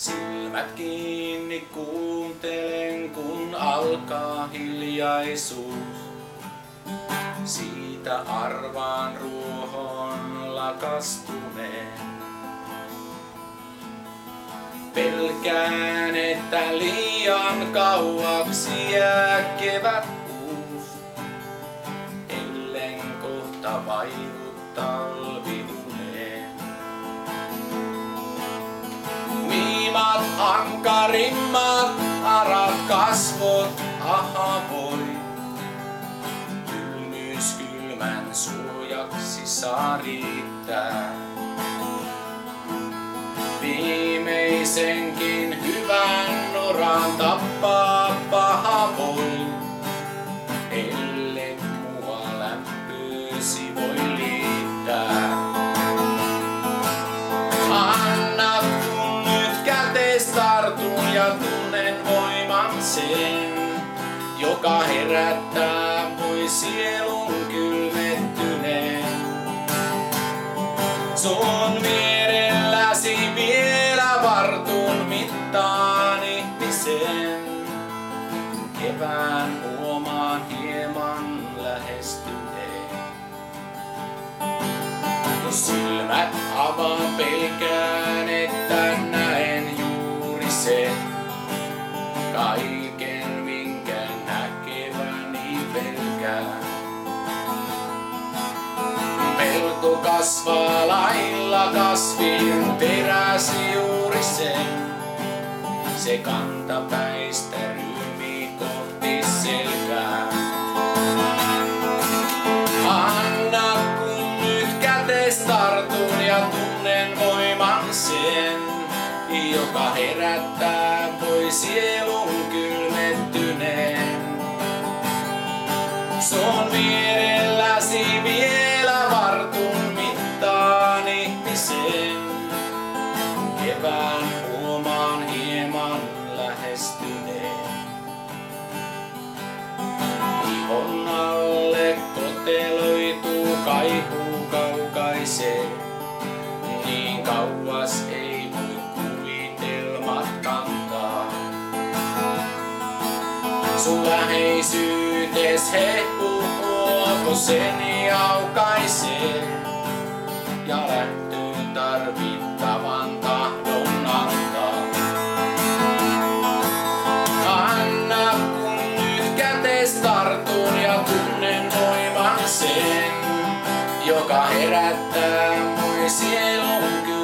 Silmät kiinni kuuntelen, kun alkaa hiljaisuus. Siitä arvaan ruohon lakastuneen. Pelkään, että liian kauaksi jää kevät kuus, ellen kohta vaivut ankarimmat, arat kasvot, aha voi. Kylmyys kylmän suojaksi saa riittää. Viimeisenkin hyvän noran tappaa sen, joka herättää pois sielun kylmettyneen. Sun vierelläsi vielä vartun mittaan ihmisen. Kevään huomaan hieman lähestyneen. Jos silmät avaan pelkään, että näen juuri sen. Kaiken minkä näkeväni pelkään. Pelko kasvaa lailla kasvin peräsi juuri sen. Se kantapäistä ryhmi kohti selkää. Anna kun nyt käteistartun ja tunnen voiman sen, joka herättää pois sielun ihmisen. Kevään huomaan hieman lähestyneen. Ihon alle koteloituu kaikuu kaukaisee. Niin kauas ei voi kuvitelmat kantaa. Sun läheisyytes hehkuu huoko sen aukaisee. joka herättää mun sielun kyllä.